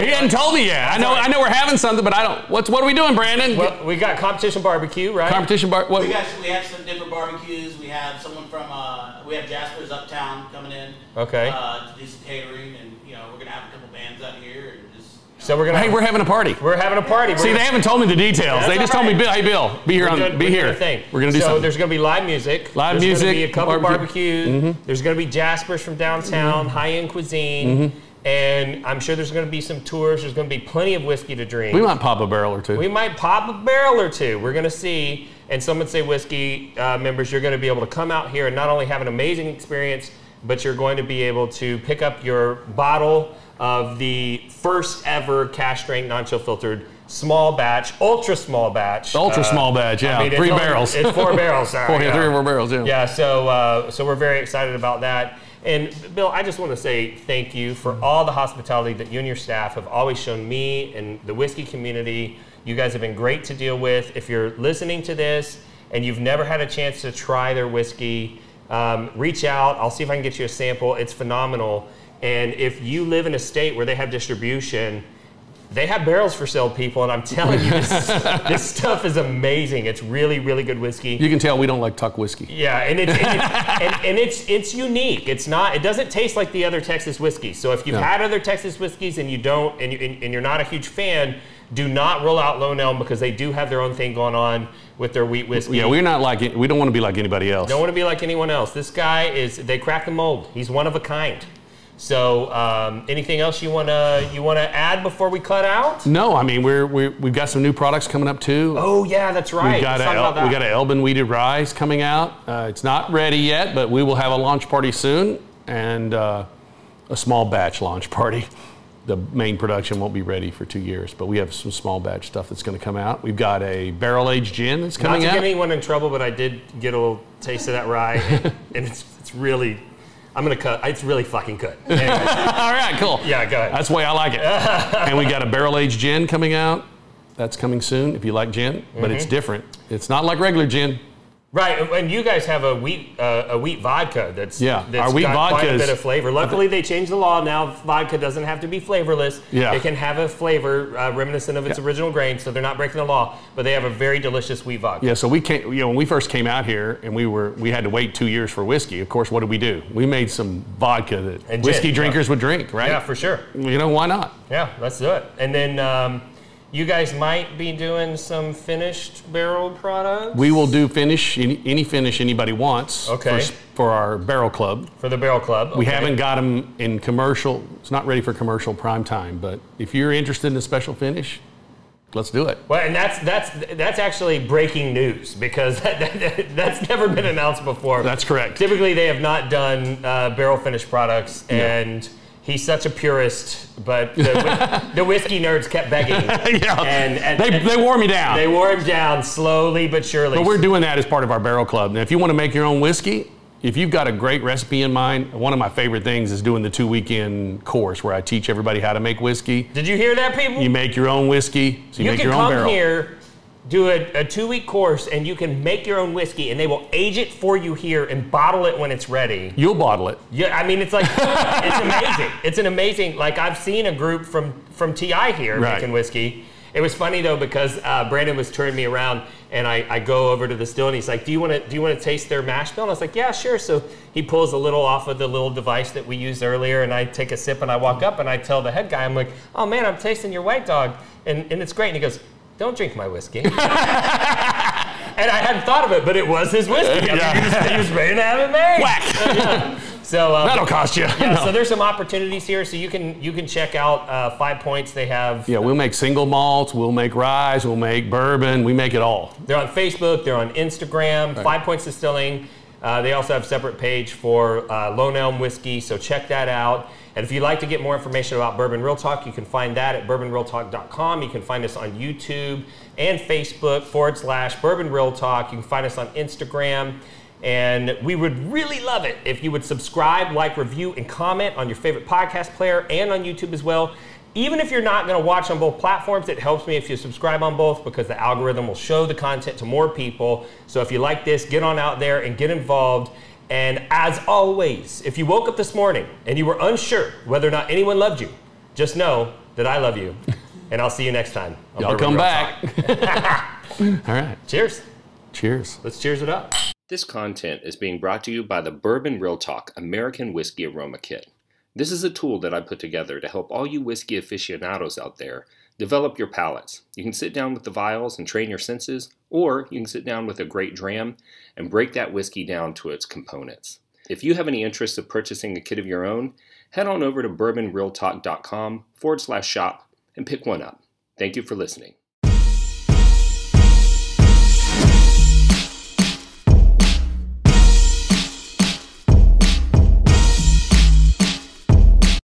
hadn't told me yet. I know. I know we're having something, but I don't. What's what are we doing, Brandon? Well, we got competition barbecue, right? Competition bar. What? We got we have some different barbecues. We have someone from uh, we have Jasper's Uptown coming in. Okay. Uh, to do some catering, and you know we're gonna have a couple bands out here, and just. You know, so we're gonna Hey, we're having a party. we're having a party. We're See, gonna- they haven't told me the details. They just all told me. Bill, hey, Bill, be here We're on, doing- be we're here. thing. We're gonna do so something. there's going to be live music. Live there's Gonna be music, a couple barbecue. Barbecues. Mm-hmm. There's going to be Jaspers from downtown, mm-hmm. high-end cuisine, mm-hmm. and I'm sure there's going to be some tours. There's going to be plenty of whiskey to drink. we might pop a barrel or two. We might pop a barrel or two. We're going to see. And someone say whiskey uh, members, you're going to be able to come out here and not only have an amazing experience, but you're going to be able to pick up your bottle of the first ever cask strength non chill filtered small batch, ultra small batch. Ultra Uh, small batch, yeah, I mean, it's three only- barrels. It's four barrels. Sorry, Four, yeah. three or four barrels, yeah. Yeah, so uh, so we're very excited about that. And Bill, I just want to say thank you for all the hospitality that you and your staff have always shown me and the whiskey community. You guys have been great to deal with. If you're listening to this and you've never had a chance to try their whiskey, um, reach out. I'll see if I can get you a sample. It's phenomenal. And if you live in a state where they have distribution, they have barrels for sale, people, and I'm telling you, this, this stuff is amazing. It's really, really good whiskey. You can tell we don't like tuck whiskey. Yeah, and it's and, it- and, and it's it's unique. It's not. It doesn't taste like the other Texas whiskeys. So if you've No. had other Texas whiskeys and you don't, and, you, and, and you're not a huge fan, do not roll out Lone Elm because they do have their own thing going on with their wheat whiskey. Yeah, we're not like it. We don't want to be like anybody else. don't want to be like anyone else. This guy is. They crack the mold. He's one of a kind. So um, anything else you wanna you wanna add before we cut out? No, I mean we're, we're we've got some new products coming up too. Oh yeah, that's right. We've got Let's a talk about that. we got an Elbin weeded rice coming out. Uh, it's not ready yet, but we will have a launch party soon and uh, a small batch launch party. The main production won't be ready for two years, but we have some small batch stuff that's going to come out. We've got a barrel aged gin that's coming Not coming to out. get anyone in trouble, but I did get a little taste of that rye, and, and it's it's really. I'm gonna cut. It's really fucking good. All right, cool. yeah, go ahead. That's the way I like it. and we got a barrel aged gin coming out. That's coming soon if you like gin, but it's Mm-hmm. different. It's not like regular gin. Right, and- you guys have a wheat uh, a wheat vodka that's Yeah, that's our wheat got quite a bit of flavor. Luckily, they changed the law now. Vodka doesn't have to be flavorless. Yeah. it can have a flavor uh, reminiscent of its original grain, so they're not breaking the law. But they have a very delicious wheat vodka. Yeah, so we came, you know, when we first came out here and we were, we had to wait two years for whiskey. Of course, what did we do? We made some vodka that And whiskey gin, drinkers would drink, right? Yeah, for sure. You know, why not? Yeah, let's do it. And then um, you guys might be doing some finished barrel products. We will do finish, any, any finish anybody wants Okay. for, for our barrel club. for the barrel club. We haven't got them in commercial, it's not ready for commercial prime time, but if you're interested in a special finish, let's do it. Well, and that's that's that's actually breaking news because that, that, that's never been announced before. That's correct. Typically, they have not done uh, barrel finish products, and he's such a purist. But the, the whiskey nerds kept begging. yeah, And- and- they, they wore me down. They wore him down slowly but surely. But we're doing that as part of our barrel club. Now, if you want to make your own whiskey, if you've got a great recipe in mind, one of my favorite things is doing the two weekend course where I teach everybody how to make whiskey. Did you hear that, people? You make your own whiskey, so you, You make can your own come barrel. here, do a, a two week course, and you can make your own whiskey, and they will age it for you here and bottle it when it's ready. You'll bottle it. Yeah, I mean, it's like it's amazing. It's an amazing. Like I've seen a group from from TI here Right. making whiskey. It was funny though because uh, Brandon was turning me around, and I, I go over to the still, and he's like, "Do you want to do you want to taste their mash bill?" And I was like, "Yeah, sure." So he pulls a little off of the little device that we used earlier, and I take a sip, and I walk up, and I tell the head guy, "I'm like, oh man, I'm tasting your white dog, and and it's great." And he goes, "Don't drink my whiskey." And I hadn't thought of it, but it was his whiskey. I mean, he, was, he was ready to have it made. Whack! Yeah. So uh, That'll cost you. yeah, No. so there's some opportunities here. So you can you can check out uh, Five Points. They have yeah, we'll make single malts, we'll make rye, we'll make bourbon, we make it all. they're on Facebook. They're on Instagram. Five Points Distilling. Uh, they also have a separate page for uh, Lone Elm whiskey. So check that out. And if you'd like to get more information about Bourbon Real Talk, you can find that at bourbonrealtalk.com. You can find us on YouTube and Facebook forward slash Bourbon Real Talk. You can find us on Instagram. And we would really love it if you would subscribe, like, review, and comment on your favorite podcast player and on YouTube as well. Even if you're not going to watch on both platforms, it helps me if you subscribe on both because the algorithm will show the content to more people. So if you like this, get on out there and get involved. And as always, if you woke up this morning and you were unsure whether or not anyone loved you, just know that I love you. and I'll see you next time. on Y'all come back. All right. Cheers. Cheers. Let's cheers it up. This content is being brought to you by the Bourbon Real Talk American Whiskey Aroma Kit. This is a tool that I put together to help all you whiskey aficionados out there develop your palates. You can sit down with the vials and train your senses, or you can sit down with a great dram and break that whiskey down to its components. If you have any interest of purchasing a kit of your own, head on over to bourbonrealtalk.com forward slash shop and pick one up. Thank you for listening.